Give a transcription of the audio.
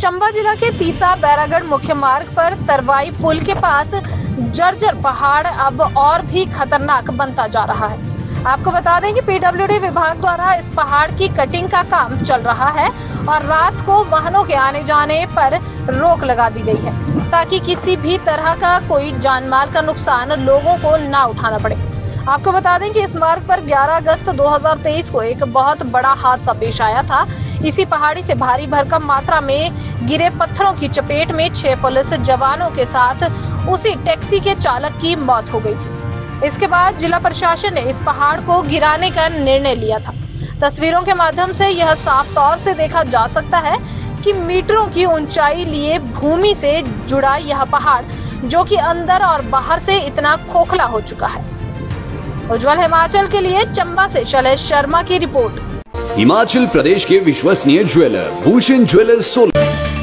चंबा जिला के तीसा बैरागढ़ मुख्य मार्ग पर तरवाई पुल के पास जर्जर पहाड़ अब और भी खतरनाक बनता जा रहा है। आपको बता दें कि पीडब्ल्यूडी विभाग द्वारा इस पहाड़ की कटिंग का काम चल रहा है और रात को वाहनों के आने जाने पर रोक लगा दी गई है, ताकि किसी भी तरह का कोई जान माल का नुकसान लोगों को ना उठाना पड़े। आपको बता दें कि इस मार्ग पर 11 अगस्त 2023 को एक बहुत बड़ा हादसा पेश आया था। इसी पहाड़ी से भारी भरकम मात्रा में गिरे पत्थरों की चपेट में छह पुलिस जवानों के साथ उसी टैक्सी के चालक की मौत हो गई थी। इसके बाद जिला प्रशासन ने इस पहाड़ को गिराने का निर्णय लिया था। तस्वीरों के माध्यम से यह साफ़ तौर से देखा जा सकता है कि मीटरों की ऊंचाई लिए भूमि से जुड़ा यह पहाड़, जो कि अंदर और बाहर से इतना खोखला हो चुका है। उज्जवल हिमाचल के लिए चंबा से शैलेश शर्मा की रिपोर्ट। हिमाचल प्रदेश के विश्वसनीय ज्वेलर, भूषण ज्वेलर्स सोलन